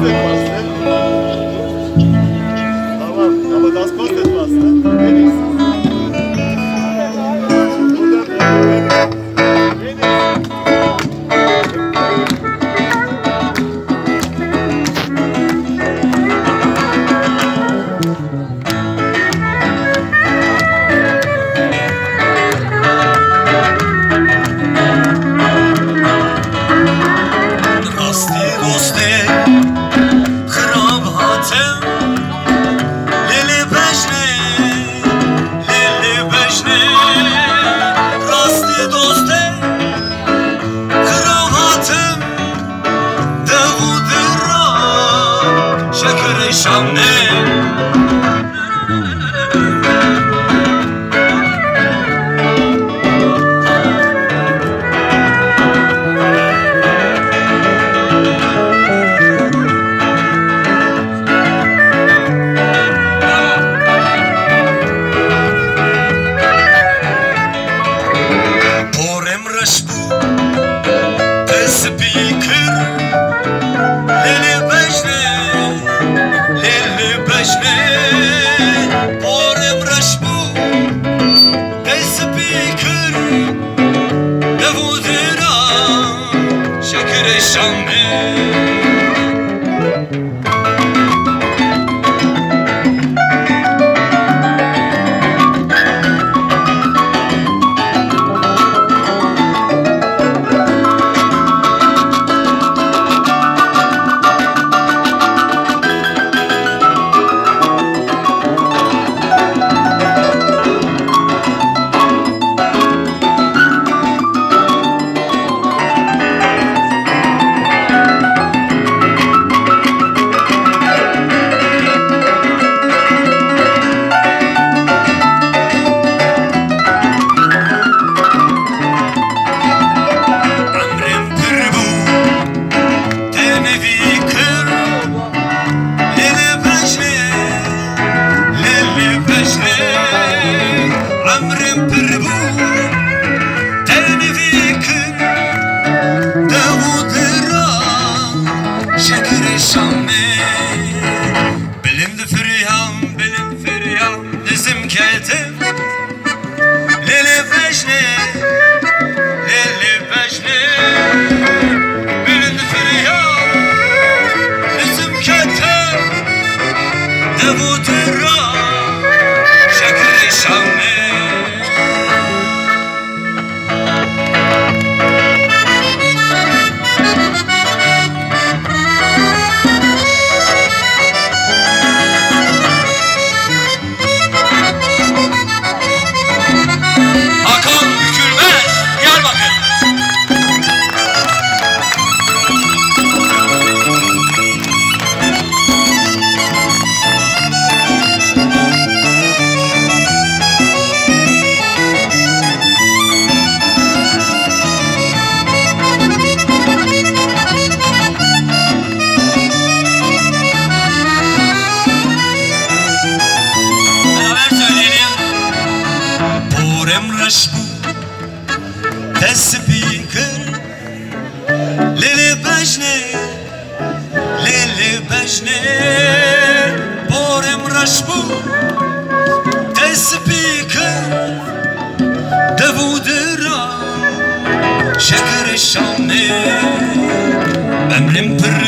Yeah. someday. Shame. امرش بود دست پیکر لیل بجنه لیل بجنه بار امرش بود دست پیکر دبود را شکر شانه بمرم پر